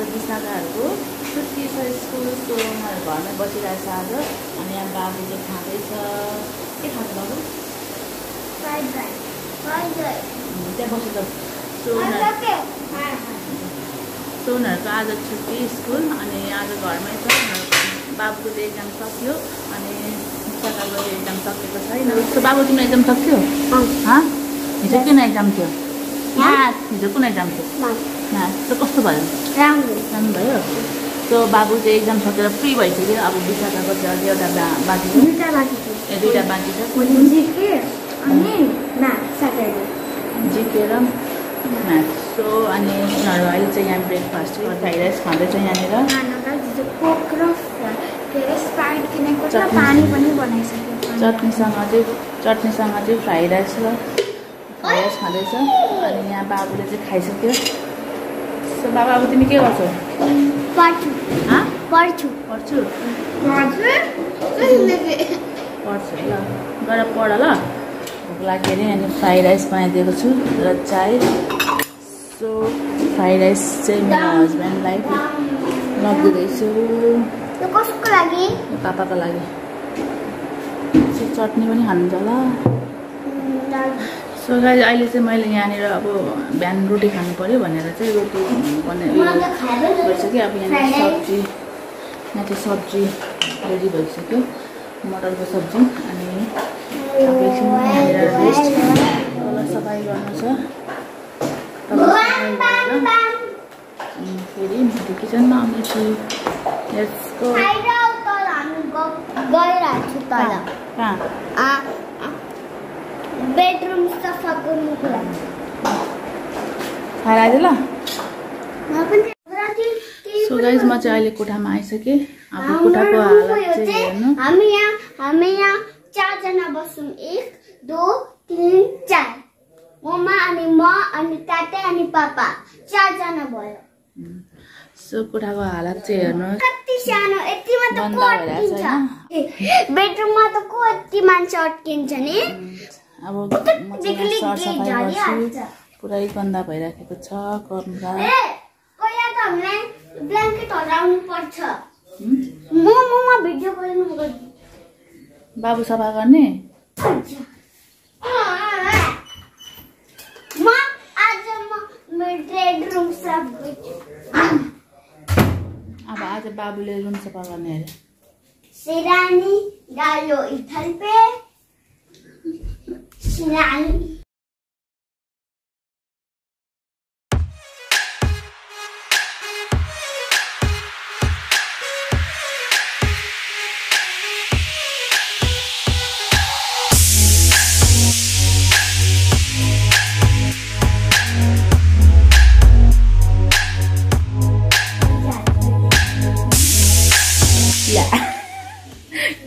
आज विशाखाहरूको छुट्टी छ स्कुल सो उनीहरू घरमै बसिरहेछ आज। अनि यहाँ बाबुले खाँदैछ के खान्छ बाबु? त्यहाँ बसेर सो सो उनीहरूको आज छुट्टी स्कुल अनि आज घरमै छ। बाबुको चाहिँ एक्जाम सक्यो अनि विशाखाको चाहिँ एक्जाम सकेको छैन। सो बाबु तिम्रो एक्जाम सक्यो? हँ? हिजो किन एक्जाम थियो? हिजो कुन एक्जाम थियो? सो कस्तो भयो राम्रो राम्रो भयो सो बाबु चाहिँ एक्जाम सकेर फ्री भइसक्यो अब विशाखाको अझै एउटा बाँकी छ छ ए दुइटा बाँकी छ जिके र म्याथ सो अनि उनीहरू अहिले चाहिँ यहाँ ब्रेकफास्ट फ्राइड राइस खाँदैछ यहाँनिर छ चटनीसँग चाहिँ चटनीसँग चाहिँ फ्राइड राइस र फ्राइड राइस खाँदैछ अनि यहाँ बाबुले चाहिँ खाइसक्यो सो बाबा अब तिमी के गर्छौ पढ्छु हाँ पढ्छु पढ्छु पढ्छु पढ्छु ल गएर पढ ल भोक लाग्यो अरे अनि फ्राइड राइस बनाइदिएको छु र चाय सो फ्राइड राइस चाहिँ मेरो हस्बेन्डलाई लगिदिँदैछु कसको लागि पापाको लागि सो चटनी पनि खानुहुन्छ होला सो गाई अहिले चाहिँ मैले यहाँनिर अब बिहान रोटी खानु पऱ्यो भनेर चाहिँ रोटी भइसक्यो। अब यहाँनिर सब्जी यहाँ चाहिँ सब्जी रेडी भइसक्यो। मटरको सब्जी अनि यहाँनिर रेस्ट सफाइ गर्नु छ। अनि फेरि माथि किचनमा यसको गइरहेको छु बेडरुम सफा गर्नुको लागि खाएर आइदियो ल म पनि राति केही सो गाइज म चाहिँ अहिले कोठामा आइसकेँ अब कोठाको हालत चाहिँ हेर्नु हामी यहाँ हामी यहाँ चारजना बस्छौँ एक दो तिन चार. ममा अनि म अनि ताते अनि पापा चारजना भयो सो कोठाको हालत चाहिँ हेर्नुहोस् कति सानो यतिमा त को अट्किन्छ ए, बेडरुममा त को यति मान्छे अट्किन्छ नि अब म चाहिँ सरसफाइ गर्छु। पुरै गन्दा भइराखेको छ कमरा बाबु सफा गर्ने? अब आज बाबुले रुम सफा गर्ने अरे। ल्या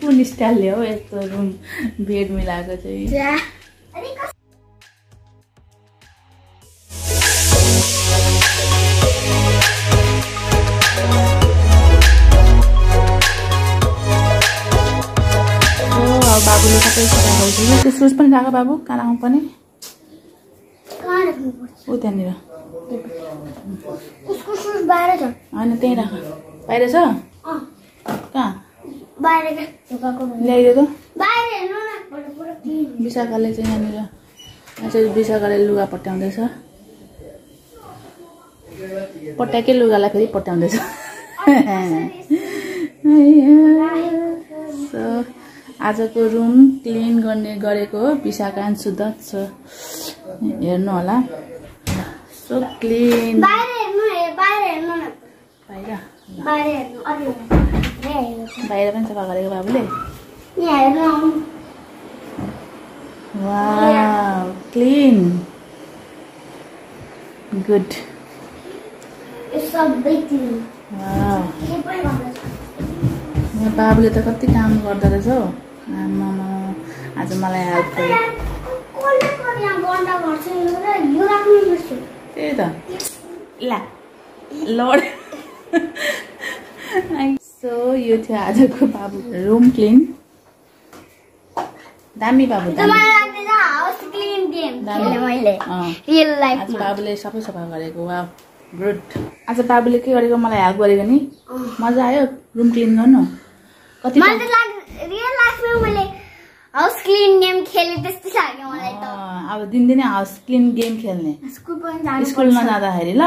कुन स्टाइलले हो यस्तो रुम बेड मिलाएको चाहिँ सुज पनि राख बाबु कहाँ कहाँ राख्नुपर्छ ऊ त्यहाँनिर। होइन त्यहीँ राख। बाहिर छ? कहाँ। ल्याइदियो त। विशाखाले चाहिँ यहाँनिर विशाखाले लुगा पट्याउँदैछ। पट्याएकै लुगालाई फेरि पट्याउँदैछ। आजको रुम क्लिन गर्ने गरेको हो। विशाखा एन्ड सुदत छ। हेर्नु होला। सो क्लिन बाहिर पनि सफा गरेको बाबुले? वा क्लिन गुड बाबुले त कति काम गर्दो रहेछ हौ। आमामा आज मलाई हेल्प गर्यो। त्यही त। ला लड। सो यो थियो आजको बाबु रुम क्लिन दामी बाबु बाबुले सबै सफा गरेको वा गुड आज बाबुले के गरेको मलाई हेल्प गरेको नि? मजा आयो रुम क्लिन गर्नु। कति मैले। हाउस क्लिन गेम खेले त्यस्तै लाग्यो मलाई त। अब दिनदिनै हाउस क्लिन गेम खेल्ने। स्कुल पनि जानु स्कुलमा जाँदाखेरि ल।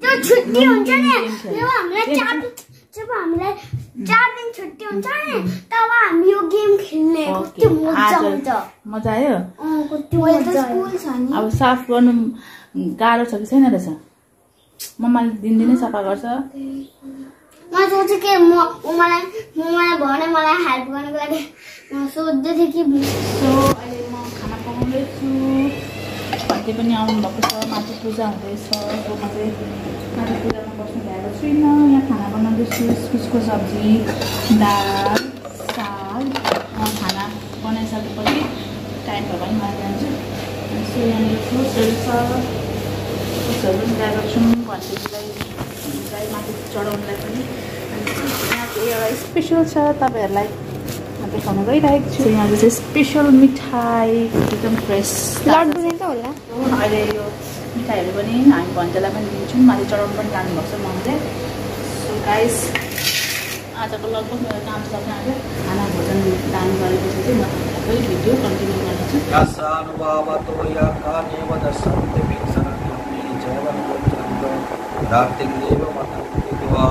त्यो छुट्टी हुन्छ नि। जब हामीलाई चार जब हामीलाई चार दिन छुट्टी हुन्छ नि तब हामी यो गेम खेल्ने। कति मजा हुन्छ मजा आयो? कति मजा स्कुल छ नि। अब साफ गर्नु गाह्रो छ कि छैन रहेछ? मम्माले दिनदिनै सफा गर्छ। म सोच्छु कि म मलाई म मलाई भने मलाई हेल्प गर्नको लागि म सोध्दै थिएँ कि सो अहिले म खाना पकाउँदैछु भन्थे पनि आउनुभएको छ माथि पूजा हुँदैछ म चाहिँ माथि पूजामा बस्नु भ्याएको छुइनँ यहाँ खाना बनाउँदैछु इस्कुसको सब्जी दाल साग खाना बनाइसकेपछि टाइम भयो भने माथि जान्छु सो यहाँनिर फ्रुट्सहरू छ फ्रुट्सहरू पनि ल्याएको छौँ घन्टीलाई माथि चढाउनुलाई पनि एउटा स्पेसल छ तपाईँहरूलाई देखाउन गइरहेको छु। यहाँ चाहिँ स्पेसल मिठाई एकदम फ्रेस लड्डु नै त होला। अहिले यो मिठाईहरू पनि हामी भन्टेलाई पनि दिन्छौँ। माथि चढाउनु पनि जानुभएको छ मम्मीले। सो गाइस आजको लगभग मेरो काम सक्ने आज खाना भोजन दान गरेपछि चाहिँ म सबै भिडियो कन्टिन्यू गर्नेछु रात्रिदेव मतं विद्वा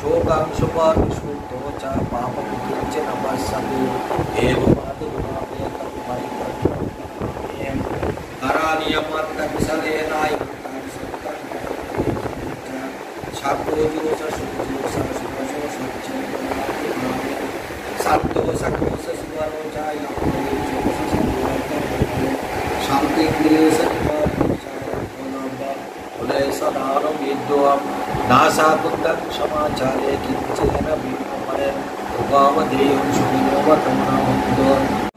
शोकां शुभाविष्णुतो పాపముచ్చ నమస్సతు ఏవ పాదు మామే తమై ఏం కరానియమత్త విసరేనాయ సాత్వోజోస సుజోస సుజోస సచ్చ సాత్వోస కోస సువరోచాయ శాంతి క్లేశ సదారం విద్వాం నాసాకుంద క్షమాచారే కించిదన విద్య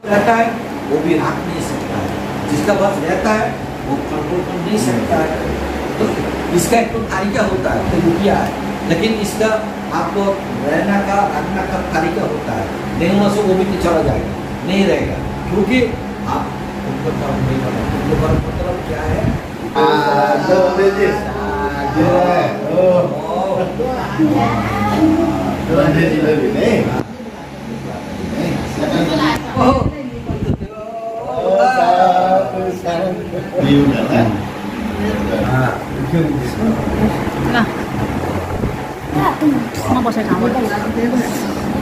रहता है वो भी नहीं सकता है। जिसका बस रहता है वो कंट्रोल कर नहीं सकता है। तो इसका एक तो तरीका होता है तो है। लेकिन इसका आपको रहना का रखना का तरीका होता है। नहीं वहाँ से वो भी तो चला जाएगा नहीं रहेगा। क्योंकि आप उनको कर्म नहीं करना उनको कर्म मतलब क्या है?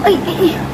哎哎哎！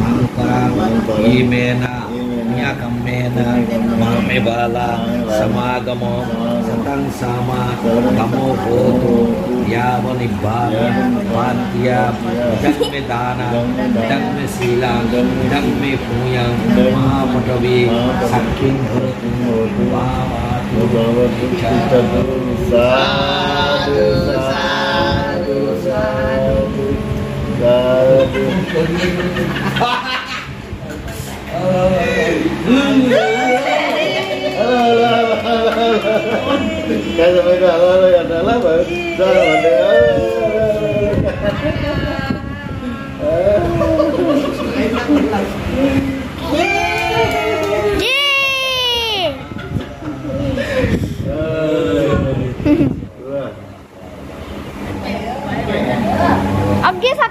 माङ्करं ईमेन न्याकम्मेन मामे बाला समागमो सतं सामा गमो भूतु यावनिब्बाल वाद्या इदं मे दाना इदं मे शीला इदं मे भूयं महापटवी सख्यं भवतु वावातु Kayak sampai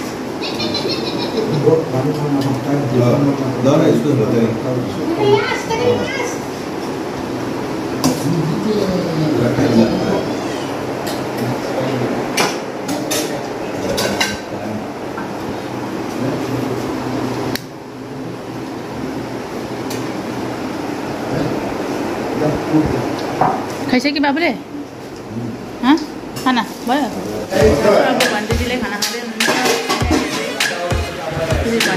के भयो बुवा Dora itu betul. खाइसक्यो बाबुले हँ खाना भयो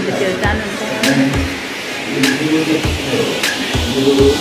dikecilkan untuk